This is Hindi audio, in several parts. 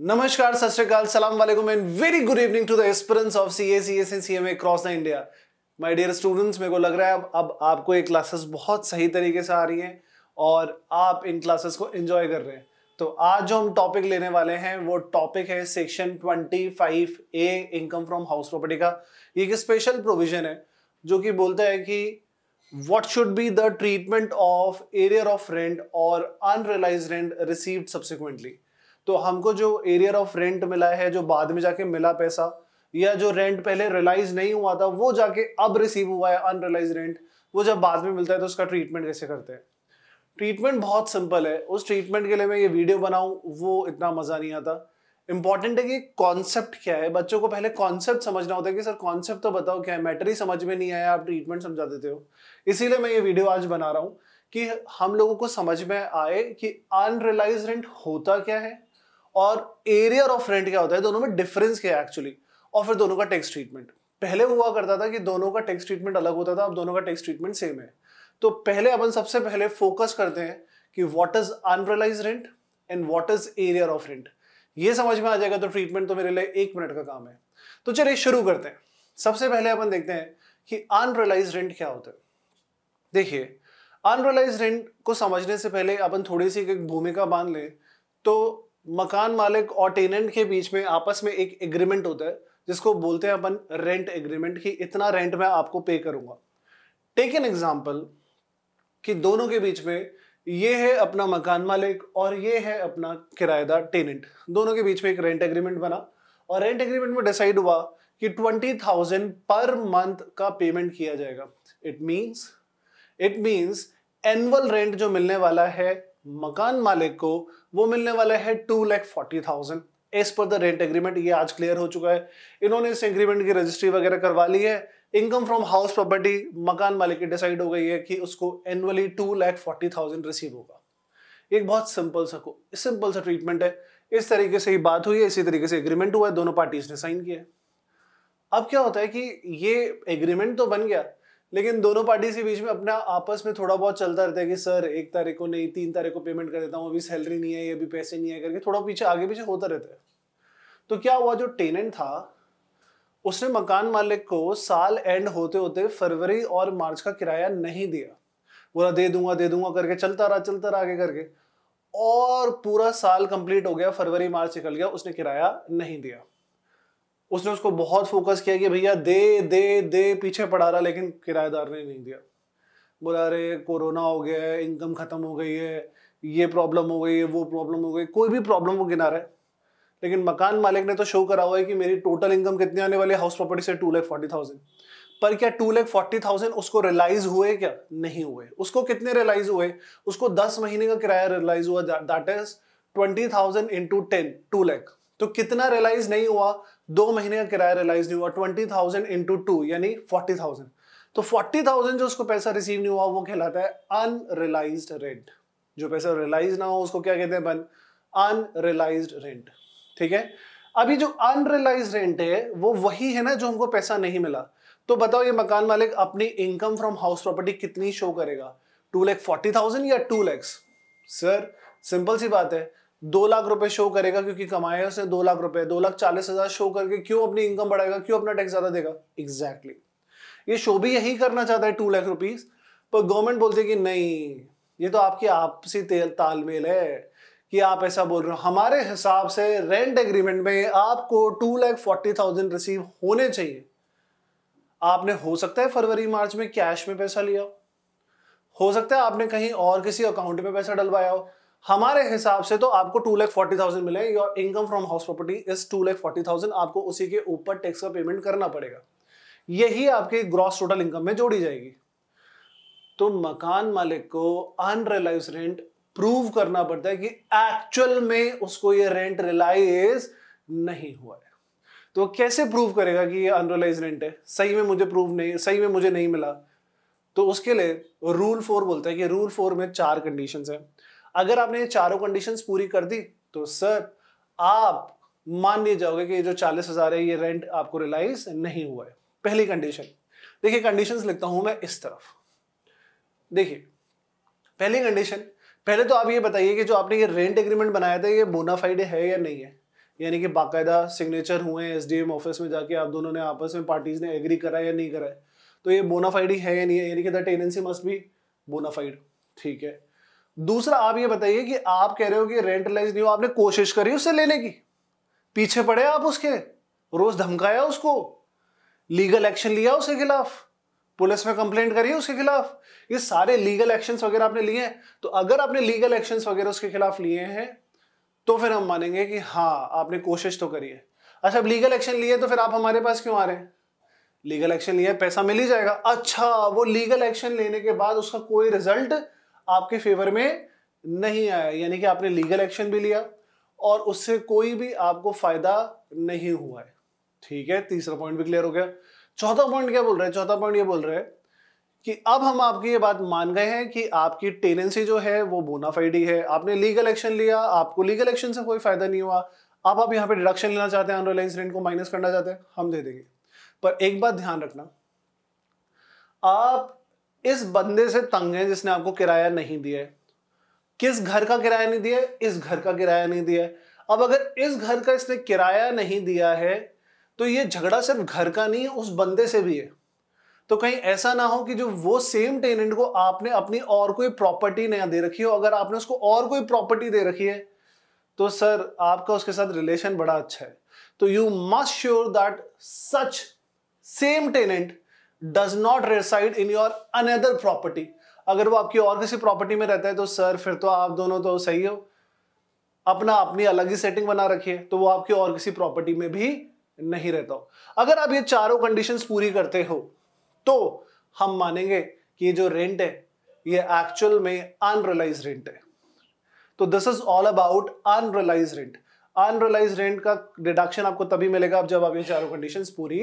नमस्कार, सत श्रीकाल, सलाम वालेकुम and very good evening to the aspirants of C S C S and C M cross the India my dear students मेरे को लग रहा है अब अब आपको ये क्लासेस बहुत सही तरीके से आ रही हैं और आप इन क्लासेस को एंजॉय कर रहे हैं। तो आज जो हम टॉपिक लेने वाले हैं, वो टॉपिक है section 25 A income from house property का। एक स्पेशल प्रोविज़न है, जो कि बोलता है कि what should be the treatment of area of rent or unrealized rent received subsequently तो हमको जो एरियर ऑफ़ रेंट मिला है, जो बाद में जाके मिला पैसा, या जो रेंट पहले रियलाइज़ नहीं हुआ था, वो जाके अब रिसीव हुआ है अनरियलाइज रेंट वो जब बाद में मिलता है तो उसका ट्रीटमेंट कैसे करते हैं? ट्रीटमेंट बहुत सिंपल है। उस ट्रीटमेंट के लिए मैं ये वीडियो बनाऊँ, वो इतना मज़ा नहीं आता। इंपॉर्टेंट है कि कॉन्सेप्ट क्या है। बच्चों को पहले कॉन्सेप्ट समझना होता है कि, सर कॉन्सेप्ट तो बताओ, क्या है? मैटर ही समझ में नहीं आया, आप ट्रीटमेंट समझा देते हो। इसीलिए मैं ये वीडियो आज बना रहा हूँ कि हम लोगों को समझ में आए कि अनरिलाइज रेंट होता क्या है और एरियर ऑफ़ रेंट क्या होता है? दोनों में डिफरेंस क्या है एक्चुअली और फिर दोनों का टैक्स ट्रीटमेंट पहले हुआ करता था कि दोनों का टैक्स ट्रीटमेंट अलग होता था, अब दोनों का टैक्स ट्रीटमेंट सेम है। तो पहले अपन सबसे पहले फोकस करते हैं कि what is unrealised rent and what is arrear of rent ये समझ में आ जाएगा तो ट्रीटमेंट तो मेरे लिए एक मिनट का काम है। तो चलिए शुरू करते हैं। सबसे पहले अपन देखते हैं कि अनरिलाइज रेंट क्या होता है। देखिए अनरिलाइज रेंट को समझने से पहले अपन थोड़ी सी एक भूमिका बाँध लें तो मकान मालिक और टेनेंट के बीच में आपस में एक एग्रीमेंट होता है, जिसको बोलते हैं अपन रेंट एग्रीमेंट कि इतना रेंट मैं आपको पे करूँगा। टेक एन एग्ज़ाम्पल कि दोनों के बीच में ये है अपना मकान मालिक और ये है अपना किराएदार टेनेंट दोनों के बीच में एक रेंट एग्रीमेंट बना और रेंट एग्रीमेंट में डिसाइड हुआ कि ट्वेंटी थाउज़ेंड पर मंथ का पेमेंट किया जाएगा। It means it means annual rent जो मिलने वाला है मकान मालिक को वो मिलने वाला है two lakh forty thousand as per the rent agreement ये आज क्लियर हो चुका है। इन्होंने इस एग्रीमेंट की रजिस्ट्री वगैरह करवा ली है। इनकम फ्रॉम हाउस प्रॉपर्टी मकान मालिक की डिसाइड हो गई है कि उसको annually two lakh forty thousand receive होगा। एक बहुत सिंपल सा सिंपल सा ट्रीटमेंट है। इस तरीके से ही बात हुई है, इसी तरीके से एग्रीमेंट हुआ है, दोनों पार्टीज़ ने साइन किया है। अब क्या होता है कि ये एग्रीमेंट तो बन गया लेकिन दोनों पार्टी के बीच में अपना आपस में थोड़ा बहुत चलता रहता है कि, सर, एक तारीख को नहीं, तीन तारीख को पेमेंट कर देता हूँ, अभी सैलरी नहीं है ये भी पैसे नहीं है करके थोड़ा पीछे, आगे पीछे होता रहता है। तो क्या हुआ, जो टेनेंट था, उसने मकान मालिक को साल एंड होते होते फरवरी और मार्च का किराया नहीं दिया। बोला, दे दूँगा दे दूँगा, करके चलता रहा चलता रहा आगे करके। और पूरा साल कंप्लीट हो गया, फरवरी, मार्च निकल गया, उसने किराया नहीं दिया। उसने उसको बहुत फोकस किया कि भैया दे दे दे, पीछे पड़ा रहा, लेकिन किराएदार ने नहीं दिया। बोला, अरे, कोरोना हो गया है इनकम खत्म हो गई है, ये प्रॉब्लम हो गई है वो प्रॉब्लम हो गई, कोई भी प्रॉब्लम वो गिना रहा है। लेकिन मकान मालिक ने तो शो करा हुआ है कि मेरी टोटल इनकम कितनी आने वाली हाउस प्रॉपर्टी से टू लैख फोर्टी थाउज़ेंड पर क्या टू लैख फोर्टी थाउज़ेंड उसको रियलाइज़ हुए क्या? नहीं हुए। उसको कितने रियलाइज़ हुए? उसको दस महीने का किराया रियलाइज़ हुआ that is twenty thousand into ten two lakh तो कितना रियलाइज़ नहीं हुआ? दो महीने का किराया रियलाइज़ नहीं हुआ। ट्वेंटी थाउज़ेंड इंटू टू यानी फोर्टी थाउज़ेंड तो फोर्टी थाउज़ेंड जो उसको पैसा रिसीव नहीं हुआ, वो कहलाता है अनरियलाइज रेंट जो पैसा रियलाइज़ ना हो, उसको क्या कहते हैं बन अनरियलाइज रेंट ठीक है? अभी जो अनरियलाइज रेंट है, वो वही है ना जो हमको पैसा नहीं मिला। तो बताओ, ये मकान मालिक अपनी इनकम फ्रॉम हाउस प्रॉपर्टी कितनी शो करेगा? टू लैख फोर्टी थाउज़ेंड या टू लैक्स सर सिंपल सी बात है। दो लाख रुपए शो करेगा क्योंकि कमाया उसने दो लाख रुपए, दो लाख चालीस हज़ार शो करके क्यों अपनी इनकम बढ़ाएगा, क्यों अपना टैक्स ज़्यादा देगा? Exactly exactly. ये शो भी यही करना चाहता है टू लाख रुपीज़ पर गवर्नमेंट बोलती है कि नहीं, ये तो आपकी आपसी तालमेल है कि आप ऐसा बोल रहे हो। हमारे हिसाब से रेंट एग्रीमेंट में आपको two lakh forty thousand receive होने चाहिए। आपने, हो सकता है फरवरी, मार्च में कैश में पैसा लिया। हो सकता है आपने कहीं और किसी अकाउंट में पैसा डलवाया हो। हमारे हिसाब से तो आपको टू लैख फोर्टी थाउज़ेंड मिले your income from house property is two lakh forty thousand आपको उसी के ऊपर टैक्स का पेमेंट करना पड़ेगा। यही आपके ग्रॉस टोटल इनकम में जोड़ी जाएगी। तो मकान मालिक को अनरियलाइज रेंट प्रूव करना पड़ता है कि एक्चुअल में उसको ये रेंट रिलाइज नहीं हुआ है। तो कैसे प्रूव करेगा कि ये अनरियलाइज रेंट है? सही में मुझे प्रूव नहीं, सही में मुझे नहीं मिला। तो उसके लिए रूल फोर बोलता है कि रूल फोर में चार कंडीशंस है। अगर आपने ये चारों कंडीशंस पूरी कर दी तो सर आप मान लिए जाओगे कि ये जो चालीस हज़ार है, ये रेंट आपको रिलाइज नहीं हुआ है। पहली कंडीशन देखिए कंडीशंस लिखता हूँ मैं इस तरफ़। देखिए, पहली कंडीशन पहले तो आप ये बताइए कि जो आपने ये रेंट एग्रीमेंट बनाया था, ये बोनाफाइड है या नहीं है? यानी कि बाकायदा सिग्नेचर हुए एस डी ऑफ़िस में जाके आप दोनों ने आपस में पार्टीज़ ने एग्री करा या नहीं करा है। तो ये बोनाफाइड ही है या नहीं है? यानी कि the tenancy must be bona fide ठीक है? दूसरा, आप ये बताइए कि आप कह रहे हो कि रेंटलाइज नहीं हो आपने कोशिश करी उससे लेने की? पीछे पड़े आप उसके? रोज धमकाया उसको? लीगल एक्शन लिया उसके खिलाफ? पुलिस में कंप्लेंट करी उसके खिलाफ? ये सारे लीगल एक्शंस वगैरह आपने लिए हैं। तो अगर आपने लीगल एक्शंस वगैरह उसके खिलाफ लिए हैं तो फिर हम मानेंगे कि हाँ आपने कोशिश तो करी है। अच्छा अब लीगल एक्शन लिए तो फिर आप हमारे पास क्यों आ रहे हैं? लीगल एक्शन लिया पैसा मिल ही जाएगा। अच्छा वो लीगल एक्शन लेने के बाद उसका कोई रिज़ल्ट आपके फेवर में नहीं आया, यानी कि आपने लीगल एक्शन भी लिया और उससे कोई भी आपको फ़ायदा नहीं हुआ है। ठीक है, तीसरा पॉइंट भी क्लियर हो गया। चौथा पॉइंट क्या बोल रहे हैं? चौथा पॉइंट ये बोल रहे हैं कि अब हम आपकी ये बात मान गए हैं कि आपकी टेनेंसी जो है, वो बोनाफाइडी है आपने लीगल एक्शन लिया, आपको लीगल एक्शन से कोई फ़ायदा नहीं हुआ। अब आप यहाँ पे डिडक्शन लेना चाहते हैं अनरिलाइज रेंट को माइनस करना चाहते हैं, हम दे देंगे। पर एक बात ध्यान रखना, आप इस बंदे से तंग है जिसने आपको किराया नहीं दिया है। किस घर का किराया नहीं दिया इस घर का किराया नहीं दिया अब अगर इस घर का इसने किराया नहीं दिया है तो ये झगड़ा सिर्फ़ घर का नहीं है, उस बंदे से भी है। तो कहीं ऐसा ना हो कि जो वो सेम टेनेंट को आपने अपनी और कोई प्रॉपर्टी नहीं दे रखी हो, अगर आपने उसको और कोई प्रॉपर्टी दे रखी है तो सर, आपका उसके साथ रिलेशन बड़ा अच्छा है। तो you must sure that such same tenant does not reside in your another property अगर वो आपकी और किसी प्रॉपर्टी में रहता है तो सर फिर तो आप दोनों तो सही हो। अपना अपनी अलग ही सेटिंग बना रखिए तो वो आपकी और किसी प्रॉपर्टी में भी नहीं रहता हो। अगर आप ये चारों कंडीशन पूरी करते हो तो हम मानेंगे कि ये जो रेंट है, ये एक्चुअल में अनरिलाइज रेंट है। तो this is all about unrealised rent unrealised rent का डिडक्शन आपको तभी मिलेगा जब आप ये चारों कंडीशंस पूरी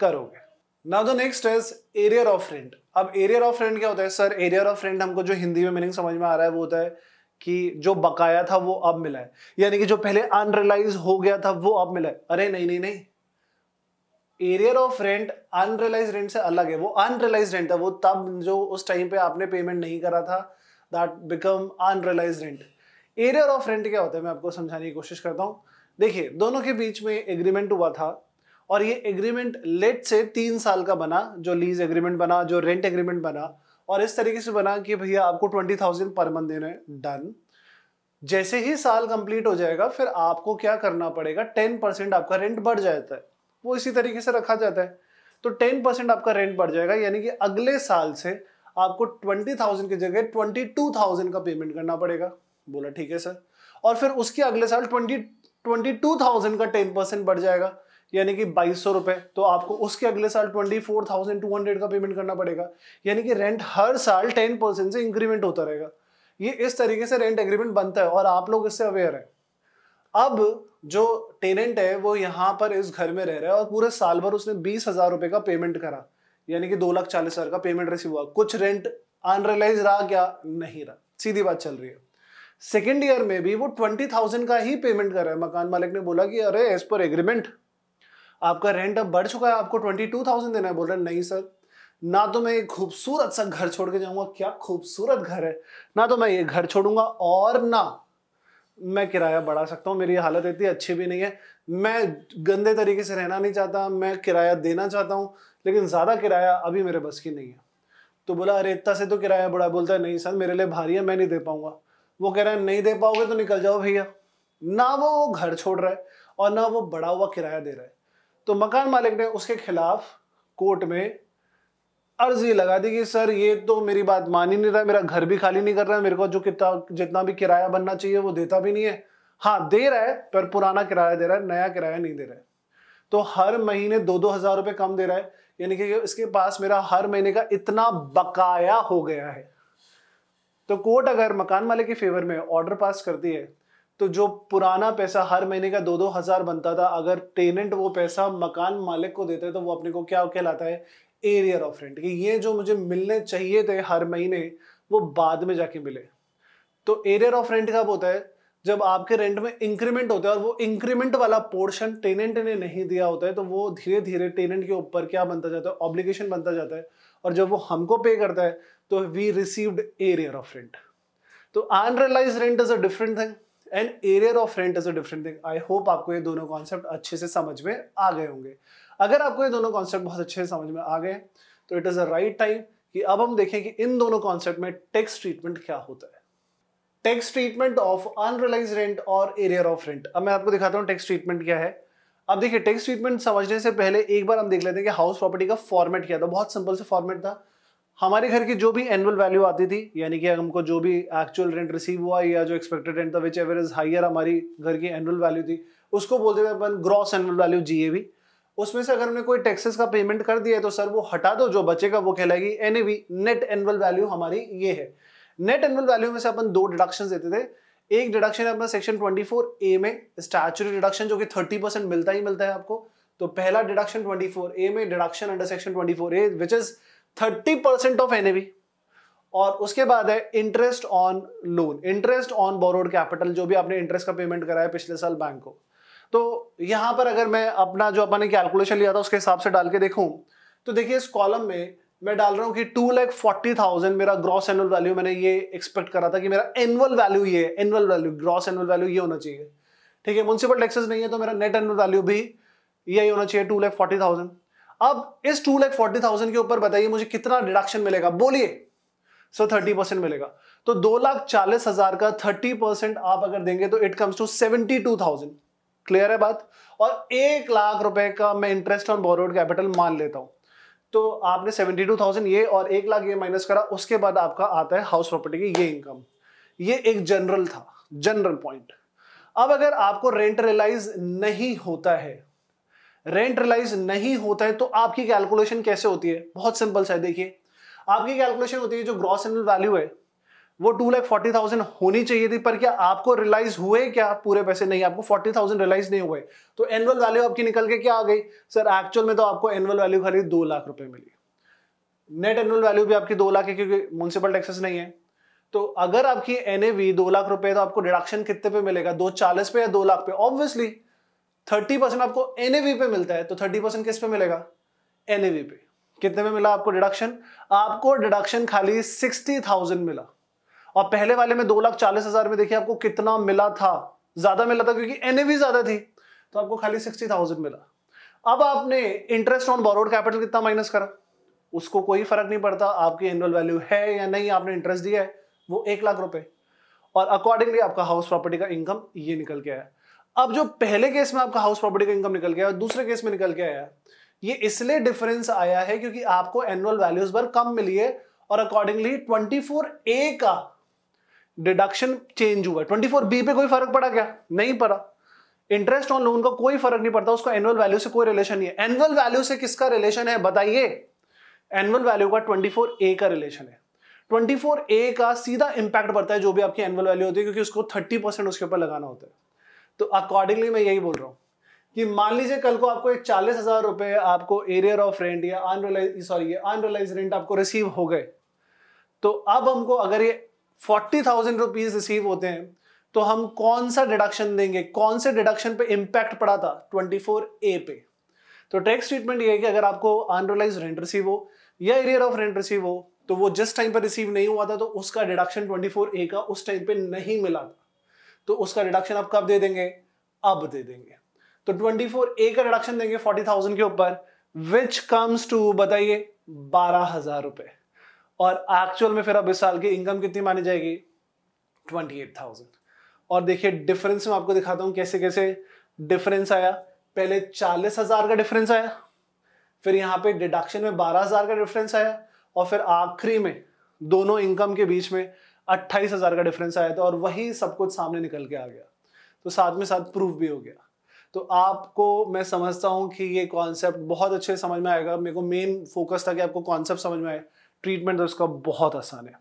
करोगे। Now the next is arrear of rent अब एरियर ऑफ़ रेंट क्या होता है? सर एरियर ऑफ़ रेंट हमको जो हिंदी में मीनिंग समझ में आ रहा है, वो होता है कि जो बकाया था, वो अब मिला है। यानी कि जो पहले अनरिलाइज हो गया था, वो अब मिला है। अरे नहीं नहीं नहीं। Arrear of rent unrealised rent से अलग है। वो अनरिलाइज रेंट है। वो तब जो उस टाइम पे आपने पेमेंट नहीं करा था that become unrealised rent arrear of rent क्या होता है? मैं आपको समझाने की कोशिश करता हूँ। देखिए, दोनों के बीच में एग्रीमेंट हुआ था। और ये एग्रीमेंट लेट से तीन साल का बना, जो लीज एग्रीमेंट बना, जो रेंट एग्रीमेंट बना, और इस तरीके से बना कि भैया आपको ट्वेंटी थाउज़ेंड पर मंथ देना है डन जैसे ही साल कंप्लीट हो जाएगा, फिर आपको क्या करना पड़ेगा? टेन परसेंट आपका रेंट बढ़ जाता है। वो इसी तरीके से रखा जाता है। तो टेन परसेंट आपका रेंट बढ़ जाएगा, यानी कि अगले साल से आपको ट्वेंटी थाउज़ेंड की जगह ट्वेंटी टू थाउज़ेंड का पेमेंट करना पड़ेगा। बोला, ठीक है सर और फिर उसके अगले साल ट्वेंटी ट्वेंटी टू थाउज़ेंड का टेन परसेंट बढ़ जाएगा। यानी कि बाईस सौ रुपए तो आपको उसके अगले साल twenty four thousand two hundred का पेमेंट करना पड़ेगा। यानी कि रेंट हर साल टेन परसेंट से इंक्रीमेंट होता रहेगा। ये इस तरीके से रेंट एग्रीमेंट बनता है और आप लोग इससे अवेयर है। अब जो टेनेंट है, वो यहाँ पर इस घर में रह रहा है और पूरे साल भर उसने बीस हज़ार रुपए का पेमेंट करा। यानी कि दो लाख चालीस हज़ार का पेमेंट रिसीव हुआ। कुछ रेंट अनरिलाइज रहा, क्या? नहीं रहा। सीधी बात चल रही है। सेकेंड ईयर में भी वो ट्वेंटी थाउज़ेंड का ही पेमेंट कर रहा है। मकान मालिक ने बोला कि, अरे एज पर एग्रीमेंट आपका रेंट अब बढ़ चुका है, आपको ट्वेंटी टू थाउज़ेंड देना है। बोल रहे नहीं सर, ना तो मैं एक खूबसूरत सा घर छोड़ के जाऊँगा, क्या खूबसूरत घर है। ना तो मैं ये घर छोड़ूँगा और ना मैं किराया बढ़ा सकता हूँ, मेरी हालत इतनी अच्छी भी नहीं है। मैं गंदे तरीके से रहना नहीं चाहता, मैं किराया देना चाहता हूँ, लेकिन ज़्यादा किराया अभी मेरे बस की नहीं है। तो बोला, अरे, इतना से तो किराया बड़ा बोलता है, नहीं सर, मेरे लिए भारी है, मैं नहीं दे पाऊँगा। वो कह रहा है, नहीं दे पाओगे तो निकल जाओ भैया। ना वो घर छोड़ रहा है और ना वो बढ़ा हुआ किराया दे रहा है। तो मकान मालिक ने उसके खिलाफ कोर्ट में अर्जी लगा दी कि, सर, ये तो मेरी बात मान ही नहीं रहा, मेरा घर भी खाली नहीं कर रहा है मेरे को जो कितना, जितना भी किराया बनना चाहिए वो देता भी नहीं है। हाँ दे रहा है, पर पुराना किराया दे रहा है, नया किराया नहीं दे रहा है। तो हर महीने दो दो हज़ार रुपए कम दे रहा है, यानी कि इसके पास मेरा हर महीने का इतना बकाया हो गया है। तो कोर्ट अगर मकान मालिक के फेवर में ऑर्डर पास करती है तो जो पुराना पैसा हर महीने का दो दो हज़ार बनता था, अगर टेनेंट वो पैसा मकान मालिक को देते तो वो अपने को क्या कहलाता है? एरियर ऑफ़ रेंट कि ये जो मुझे मिलने चाहिए थे हर महीने, वो बाद में जाके मिले। तो एरियर ऑफ़ रेंट कब होता है? जब आपके रेंट में इंक्रीमेंट होता है और वो इंक्रीमेंट वाला पोर्शन टेनेंट ने नहीं दिया होता है तो वो धीरे धीरे टेनेंट के ऊपर क्या बनता जाता है? ऑब्लिगेशन बनता जाता है। और जब वो हमको पे करता है तो we received arrear of rent तो unrealised rent is a different thing and arrear of rent is a different thing I hope आपको ये दोनों कॉन्सेप्ट अच्छे से समझ में आ गए होंगे। अगर आपको ये दोनों कॉन्सेप्ट बहुत अच्छे से समझ में आ गए तो it is a right time कि अब हम देखें कि इन दोनों कॉन्सेप्ट में टैक्स ट्रीटमेंट क्या होता है। Tax treatment of unrealised rent और एरियर ऑफ़ रेंट अब मैं आपको दिखाता हूँ टैक्स ट्रीटमेंट क्या है। अब देखिए टैक्स ट्रीटमेंट समझने से पहले एक बार हम देख लेते हैं कि हाउस प्रॉपर्टी का फॉर्मेट क्या था। बहुत सिंपल से फॉर्मेट था। हमारे घर की जो भी एनुअल वैल्यू आती थी, यानी कि हमको जो भी एक्चुअल रेंट रिसीव हुआ या जो एक्सपेक्टेड रेंट था विच एवर इज़ हाइयर हमारी घर की एनुअल वैल्यू थी, उसको बोलते थे अपन ग्रॉस एनुअल वैल्यू जीएवी उसमें से अगर हमने कोई टैक्सेस का पेमेंट कर दिया है तो सर वो हटा दो, जो बचेगा वो कहलाएगी। एन नेट एनुअल वैल्यू हमारी ये है। नेट एनुअल वैल्यू में से अपन दो डिडक्शन देते थे। एक डिडक्शन है अपना सेक्शन 24 ए में स्टैचुरी डिडक्शन जो कि 30 परसेंट मिलता ही मिलता है आपको। तो पहला डिडक्शन 24 ए में deduction under section 24 A which is 30 percent of NAV और उसके बाद है interest on loan interest on borrowed capital जो भी आपने इंटरेस्ट का पेमेंट कराया पिछले साल बैंक को. तो यहाँ पर अगर मैं अपना जो अपने कैलकुलेशन लिया था उसके हिसाब से डाल के देखूँ तो देखिए इस कॉलम में मैं डाल रहा हूँ कि टू लैख फोर्टी थाउज़ेंड मेरा ग्रॉस एनुअल वैल्यू मैंने ये एक्सपेक्ट करा था कि मेरा एनुअल वैल्यू ये annual value gross annual value ये होना चाहिए। ठीक है म्यूनसिपल टैक्सेस नहीं है तो मेरा नेट एनुअल वैल्यू भी यही होना चाहिए टू लैख फोर्टी थाउज़ेंड अब इस टू लैख फोर्टी थाउज़ेंड के ऊपर बताइए मुझे कितना डिडक्शन मिलेगा? बोलिए। सो थर्टी परसेंट मिलेगा। तो दो लाख चालीस हज़ार का थर्टी परसेंट आप अगर देंगे तो it comes to seventy two thousand clear है बात? और एक लाख रुपए का मैं इंटरेस्ट ऑन बोरोड कैपिटल मान लेता हूँ। तो आपने सेवेंटी टू थाउज़ेंड ये और एक लाख ये माइनस करा, उसके बाद आपका आता है हाउस प्रॉपर्टी की ये इनकम ये एक जनरल था जनरल पॉइंट अब अगर आपको रेंट रियलाइज़ नहीं होता है रेंट रिलाइज नहीं होता है तो आपकी कैलकुलेशन कैसे होती है? बहुत सिंपल सा है, देखिए। आपकी कैलकुलेशन होती है, जो ग्रॉस एनुअल वैल्यू है, वो टू लैख फोर्टी थाउज़ेंड होनी चाहिए थी, पर क्या आपको रिलाइज हुए क्या पूरे पैसे? नहीं, आपको फोर्टी थाउज़ेंड रिलाइज नहीं हुए। तो एनुअल वैल्यू आपकी निकल के क्या आ गई? सर एक्चुअल में तो आपको एनुअल वैल्यू खाली दो लाख रुपए मिली। नेट एनुअल वैल्यू भी आपकी दो लाख है, क्योंकि म्यूनसिपल टैक्सेस नहीं है। तो अगर आपकी एनएवी दो लाख रुपए तो आपको डिडक्शन कितने पे मिलेगा? दो चालीस पे या दो लाख पे? ऑब्वियसली थर्टी परसेंट आपको एनएवी पे मिलता है तो थर्टी परसेंट किस पे मिलेगा? एनएवी पे। कितने में मिला आपको डिडक्शन आपको डिडक्शन खाली सिक्सटी थाउज़ेंड मिला। और पहले वाले में दो लाख चालीस हज़ार में देखिए आपको कितना मिला था। ज़्यादा मिला था क्योंकि एनएवी ज़्यादा थी तो आपको खाली सिक्सटी मिला। अब आपने इंटरेस्ट ऑन बोरोड कैपिटल कितना माइनस करा? उसको कोई फ़र्क नहीं पड़ता, आपकी एनुअल वैल्यू है या नहीं, आपने इंटरेस्ट दिया है, वो एक लाख रुपए। और अकॉर्डिंगली आपका हाउस प्रॉपर्टी का इनकम ये निकल के आया। अब जो पहले केस में आपका हाउस प्रॉपर्टी का इनकम निकल गया और दूसरे केस में निकल के आया, ये इसलिए डिफरेंस आया है क्योंकि आपको एनुअल वैल्यूज़ पर कम मिली है और अकॉर्डिंगली 24 ए का डिडक्शन चेंज हुआ। 24 बी पे कोई फ़र्क पड़ा क्या? नहीं पड़ा। इंटरेस्ट ऑन लोन का कोई फ़र्क नहीं पड़ता, उसका एनुअल वैल्यू से कोई रिलेशन नहीं है। एनुअल वैल्यू से किसका रिलेशन है? बताइए। एनुअल वैल्यू का 24 ए का रिलेशन है। 24 ए का सीधा इंपैक्ट पड़ता है जो भी आपकी एनुअल वैल्यू होती है, क्योंकि उसको 30 परसेंट उसके ऊपर लगाना होता है। तो अकॉर्डिंगली मैं यही बोल रहा हूँ कि मान लीजिए कल को आपको एक चालीस हज़ार रुपए आपको एरियर ऑफ़ रेंट या अनरिलाइज सॉरी अनरिलाइज रेंट आपको रिसीव हो गए। तो अब हमको अगर ये फोर्टी थाउज़ेंड रुपीज़ रिसीव होते हैं तो हम कौन सा डिडक्शन देंगे? कौन से डिडक्शन पे इंपैक्ट पड़ा था ट्वेंटी फोर ए पे? तो टैक्स ट्रीटमेंट ये है कि अगर आपको अनरिलाइज रेंट रिसीव हो या एरियर ऑफ़ रेंट रिसीव हो तो वो जिस टाइम पर रिसीव नहीं हुआ था तो उसका डिडक्शन 24 ए का उस टाइम पे नहीं मिला था। तो उसका रिडक्शन आप कब दे देंगे? अब दे देंगे। तो 24 ए का रिडक्शन देंगे 40,000 के ऊपर विच कम्स टू बताइए बारह हज़ार रुपए। और एक्चुअल में फिर अब इस साल की इनकम कितनी मानी जाएगी? 28,000 और देखिए डिफरेंस में आपको दिखाता हूँ कैसे कैसे डिफरेंस आया। पहले चालीस हज़ार का डिफरेंस आया फिर यहाँ पे डिडक्शन में बारह हज़ार का डिफरेंस आया और फिर आखिरी में दोनों इनकम के बीच में अट्ठाईस हज़ार का डिफरेंस आया था और वही सब कुछ सामने निकल के आ गया। तो साथ में साथ प्रूफ भी हो गया। तो आपको मैं समझता हूँ कि ये कॉन्सेप्ट बहुत अच्छे समझ में आएगा। मेरे को मेन फोकस था कि आपको कॉन्सेप्ट समझ में आए। ट्रीटमेंट तो उसका बहुत आसान है।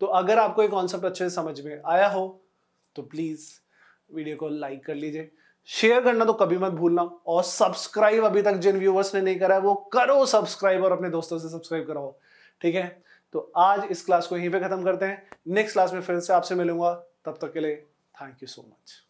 तो अगर आपको ये कॉन्सेप्ट अच्छे से समझ में आया हो तो प्लीज़ वीडियो को लाइक कर लीजिए। शेयर करना तो कभी मत भूलना और सब्सक्राइब अभी तक जिन व्यूवर्स ने नहीं करा है, वो करो सब्सक्राइब और अपने दोस्तों से सब्सक्राइब कराओ। ठीक है? तो आज इस क्लास को यहीं पे खत्म करते हैं। नेक्स्ट क्लास में फिर से आपसे मिलूँगा। तब तक के लिए थैंक यू सो मच